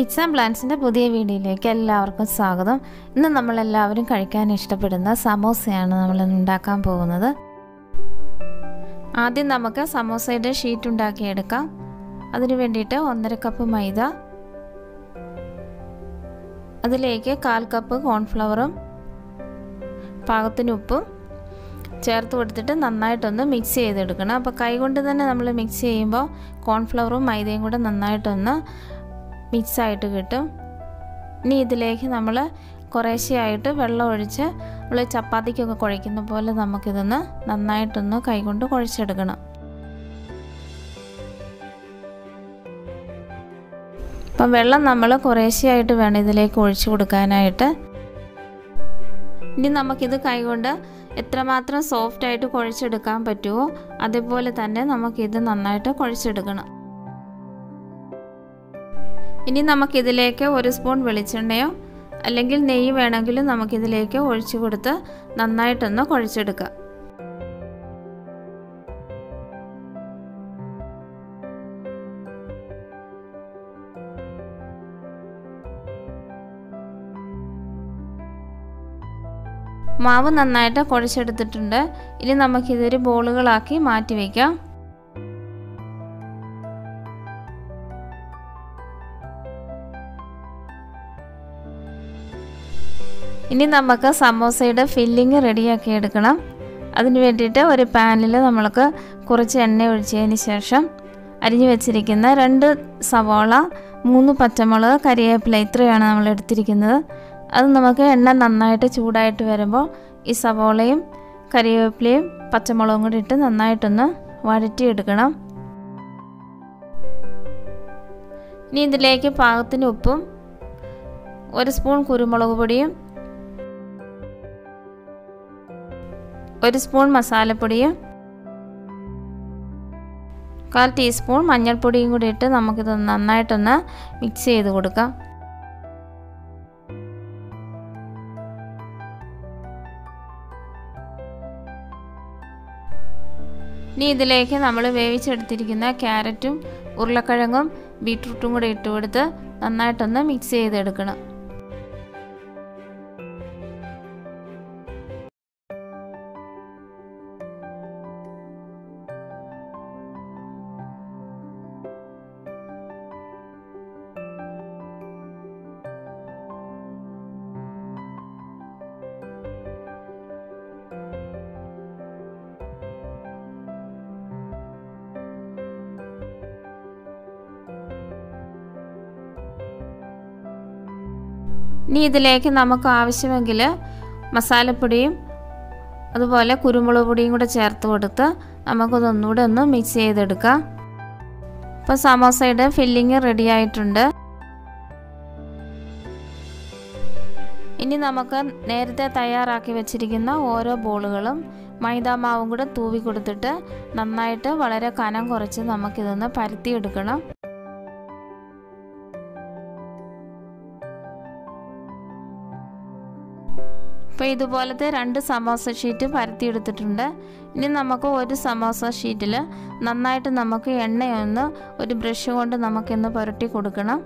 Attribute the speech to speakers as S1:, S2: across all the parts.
S1: Beats and പ്ലാൻസിന്റെ പുതിയ വീഡിയോയിലേക്ക് എല്ലാവർക്കും സ്വാഗതം. ഇന്ന് നമ്മളെല്ലാവരും കഴിക്കാൻ ഇഷ്ടപ്പെടുന്ന സമോസയാണ് നമ്മൾ ഉണ്ടാക്കാൻ പോകുന്നത്. ആദ്യം നമുക്ക് സമോസയുടെ ഷീറ്റ് ഉണ്ടാക്കിയെടുക്കാം. അതിന് വേണ്ടിയിട്ട് ഒന്നര കപ്പ് മൈദ. അതിലേക്ക് കാൽ കപ്പ് കോൺഫ്ലവറും പാകത്തിന് ഉപ്പും ചേർത്ത് കൊടുത്തിട്ട് നന്നായിട്ടൊന്ന് മിക്സ് ചെയ്തെടുക്കണം. അപ്പോൾ കൈകൊണ്ട് തന്നെ നമ്മൾ മിക്സ് ചെയ്യുമ്പോൾ കോൺഫ്ലവറും മൈദയും കൂടെ നന്നായിട്ടൊന്ന് മിക്സായിട്ട് കിട്ടും. ഇനി ഇതിലേക്ക് നമ്മൾ കുറേശ്ശെയായിട്ട് വെള്ളം ഒഴിച്ച് നമ്മൾ ചപ്പാത്തിക്കൊക്കെ കുഴയ്ക്കുന്ന പോലെ നമുക്കിതൊന്ന് നന്നായിട്ടൊന്ന് കൈകൊണ്ട് കുഴച്ചെടുക്കണം. അപ്പം വെള്ളം നമ്മൾ കുറേശ്ശെയായിട്ട് വേണം ഇതിലേക്ക് ഒഴിച്ചു കൊടുക്കാനായിട്ട്. ഇനി നമുക്കിത് കൈകൊണ്ട് എത്രമാത്രം സോഫ്റ്റായിട്ട് കുഴച്ചെടുക്കാൻ പറ്റുമോ അതേപോലെ തന്നെ നമുക്കിത് നന്നായിട്ട് കുഴച്ചെടുക്കണം. ഇനി നമുക്കിതിലേക്ക് ഒരു സ്പൂൺ വെളിച്ചെണ്ണയോ അല്ലെങ്കിൽ നെയ്യ് വേണമെങ്കിലും നമുക്കിതിലേക്ക് ഒഴിച്ചു കൊടുത്ത് നന്നായിട്ടൊന്ന് കുഴച്ചെടുക്കുക മാവ് നന്നായിട്ട് കുഴച്ചെടുത്തിട്ടുണ്ട്. ഇനി നമുക്കിതൊരു ബോളുകളാക്കി മാറ്റി വയ്ക്കാം ഇനി നമുക്ക് സമോസയുടെ ഫില്ലിങ് റെഡിയാക്കി എടുക്കണം. അതിന് വേണ്ടിയിട്ട് ഒരു പാനിൽ നമ്മൾക്ക് കുറച്ച് എണ്ണ ഒഴിച്ചതിന് ശേഷം അരിഞ്ഞു വെച്ചിരിക്കുന്ന രണ്ട് സവോള മൂന്ന് പച്ചമുളക് കരിവേപ്പില ഇത്രയാണ് നമ്മൾ എടുത്തിരിക്കുന്നത്. അത് നമുക്ക് എണ്ണ നന്നായിട്ട് ചൂടായിട്ട് വരുമ്പോൾ ഈ സവോളയും കരിവേപ്പിലയും പച്ചമുളകും കൂടി ഇട്ട് നന്നായിട്ടൊന്ന് വഴറ്റിയെടുക്കണം. ഇനി ഇതിലേക്ക് പാകത്തിന് ഉപ്പും ഒരു സ്പൂൺ കുരുമുളക് പൊടിയും ഒരു സ്പൂൺ മസാലപ്പൊടിയും കാൽ ടീസ്പൂൺ മഞ്ഞൾപ്പൊടിയും കൂടി ഇട്ട് നമുക്കിത് നന്നായിട്ടൊന്ന് മിക്സ് ചെയ്ത് കൊടുക്കാം. ഇനി ഇതിലേക്ക് നമ്മൾ വേവിച്ചെടുത്തിരിക്കുന്ന ക്യാരറ്റും ഉരുളക്കിഴങ്ങും ബീട്രൂട്ടും കൂടി ഇട്ട് കൊടുത്ത് നന്നായിട്ടൊന്ന് മിക്സ് ചെയ്തെടുക്കണം. ഇനി ഇതിലേക്ക് നമുക്ക് ആവശ്യമെങ്കിൽ മസാലപ്പൊടിയും അതുപോലെ കുരുമുളക് പൊടിയും കൂടെ ചേർത്ത് കൊടുത്ത് നമുക്കതൊന്നുകൂടെ ഒന്ന് മിക്സ് ചെയ്തെടുക്കാം. ഇപ്പോൾ സമോസയുടെ ഫില്ലിങ് റെഡി ആയിട്ടുണ്ട്. ഇനി നമുക്ക് നേരത്തെ തയ്യാറാക്കി വെച്ചിരിക്കുന്ന ഓരോ ബോളുകളും മൈദാമാവും കൂടെ തൂവി കൊടുത്തിട്ട് നന്നായിട്ട് വളരെ കനം കുറച്ച് നമുക്കിതൊന്ന് പരത്തിയെടുക്കണം. ഇപ്പോൾ ഇതുപോലത്തെ രണ്ട് സമോസ ഷീറ്റ് പരത്തിയെടുത്തിട്ടുണ്ട്. ഇനി നമുക്ക് ഒരു സമോസ ഷീറ്റിൽ നന്നായിട്ട് നമുക്ക് എണ്ണയൊന്ന് ഒരു ബ്രഷ് കൊണ്ട് നമുക്കിന്ന് പുരട്ടി കൊടുക്കണം.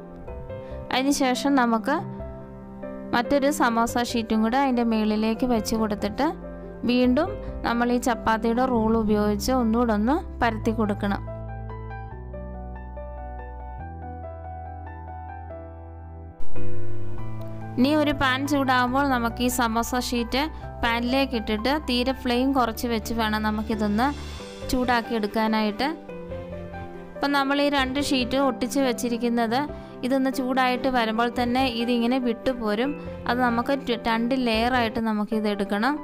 S1: അതിനുശേഷം നമുക്ക് മറ്റൊരു സമോസ ഷീറ്റും കൂടെ അതിന്റെ മുകളിലേക്ക് വെച്ച് കൊടുത്തിട്ട് വീണ്ടും നമ്മൾ ഈ ചപ്പാത്തിയുടെ റൂൾ ഉപയോഗിച്ച് ഒന്നുകൂടെ ഒന്ന് പരത്തി കൊടുക്കണം. ഇനി ഒരു പാൻ ചൂടാകുമ്പോൾ നമുക്ക് ഈ സമോസ ഷീറ്റ് പാനിലേക്ക് ഇട്ടിട്ട് തീരെ ഫ്ലെയിം കുറച്ച് വെച്ച് വേണം നമുക്കിതൊന്ന് ചൂടാക്കി എടുക്കാനായിട്ട്. അപ്പം നമ്മൾ ഈ രണ്ട് ഷീറ്റ് ഒട്ടിച്ച് വെച്ചിരിക്കുന്നത് ഇതൊന്ന് ചൂടായിട്ട് വരുമ്പോൾ തന്നെ ഇതിങ്ങനെ വിട്ടുപോരും അത് നമുക്ക് രണ്ട് ലെയറായിട്ട് നമുക്കിത് എടുക്കണം.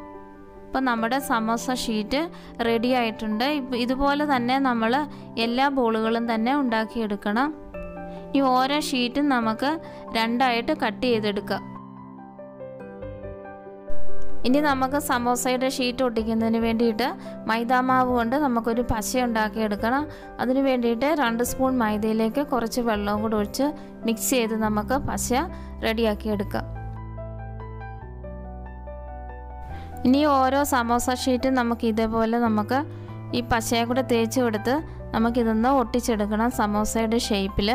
S1: അപ്പം നമ്മുടെ സമോസ ഷീറ്റ് റെഡി ആയിട്ടുണ്ട്. ഇതുപോലെ തന്നെ നമ്മൾ എല്ലാ ബോളുകളും തന്നെ ഉണ്ടാക്കിയെടുക്കണം ഈ ഓരോ ഷീറ്റും നമുക്ക് രണ്ടായിട്ട് കട്ട് ചെയ്തെടുക്കാം. ഇനി നമുക്ക് സമോസയുടെ ഷീറ്റ് ഒട്ടിക്കുന്നതിന് വേണ്ടിയിട്ട് മൈദാമാവ് കൊണ്ട് നമുക്കൊരു പശ ഉണ്ടാക്കിയെടുക്കണം. അതിന് വേണ്ടിയിട്ട് രണ്ട് സ്പൂൺ മൈദയിലേക്ക് കുറച്ച് വെള്ളവും കൂടി ഒഴിച്ച് മിക്സ് ചെയ്ത് നമുക്ക് പശ റെഡിയാക്കിയെടുക്കാം. ഇനി ഓരോ സമോസ ഷീറ്റും നമുക്ക് ഇതേപോലെ നമുക്ക് ഈ പശയെ കൂടെ തേച്ച് കൊടുത്ത് നമുക്കിതൊന്ന് ഒട്ടിച്ചെടുക്കണം സമോസയുടെ ഷേപ്പിൽ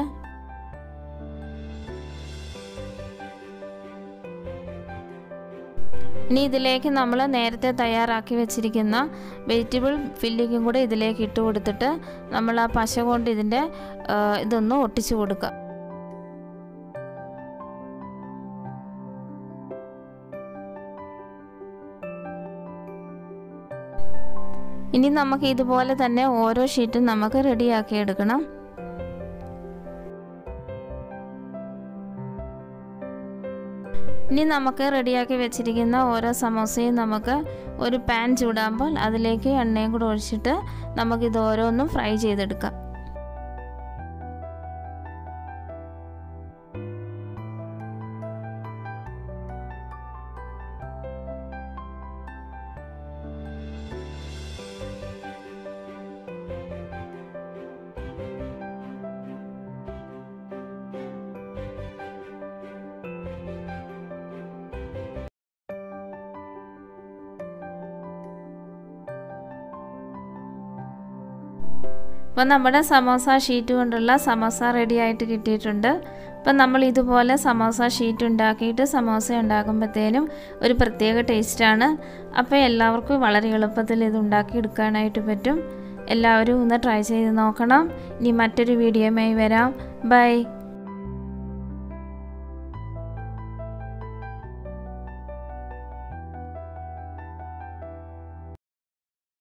S1: ഇനി ഇതിലേക്ക് നമ്മൾ നേരത്തെ തയ്യാറാക്കി വെച്ചിരിക്കുന്ന വെജിറ്റബിൾ ഫില്ലിങ്ങും കൂടെ ഇതിലേക്ക് ഇട്ട് കൊടുത്തിട്ട് നമ്മൾ ആ പശ കൊണ്ട് ഇതിന്റെ ഇതൊന്ന് ഒട്ടിച്ചു കൊടുക്കുക. ഇനി നമുക്ക് ഇതുപോലെ തന്നെ ഓരോ ഷീറ്റും നമുക്ക് റെഡിയാക്കി എടുക്കണം. ഇനി നമുക്ക് റെഡിയാക്കി വെച്ചിരിക്കുന്ന ഓരോ സമോസയും നമുക്ക് ഒരു പാൻ ചൂടാകുമ്പോൾ അതിലേക്ക് എണ്ണയും കൂടെ ഒഴിച്ചിട്ട് നമുക്കിത് ഓരോന്നും ഫ്രൈ ചെയ്തെടുക്കാം. അപ്പോൾ നമ്മുടെ സമോസ ഷീറ്റ് കൊണ്ടുള്ള സമോസ റെഡി ആയിട്ട് കിട്ടിയിട്ടുണ്ട്. അപ്പം നമ്മൾ ഇതുപോലെ സമോസ ഷീറ്റ് ഉണ്ടാക്കിയിട്ട് സമോസ ഉണ്ടാക്കുമ്പോഴത്തേനും ഒരു പ്രത്യേക ടേസ്റ്റാണ് അപ്പോൾ എല്ലാവർക്കും വളരെ എളുപ്പത്തിൽ ഇത് ഉണ്ടാക്കി എടുക്കാനായിട്ട് പറ്റും. എല്ലാവരും ഒന്ന് ട്രൈ ചെയ്ത് നോക്കണം. ഇനി മറ്റൊരു വീഡിയോയുമായി വരാം. ബൈ